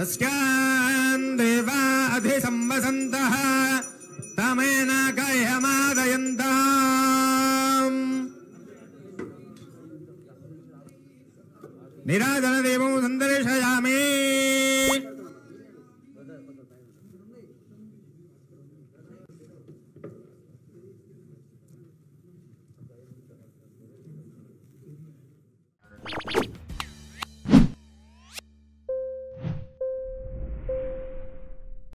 तस्यान् देवा अधिसंवसन्तः तमेन गह्यमादयन्ताम्। निराजनदेवं सन्दर्शयामि।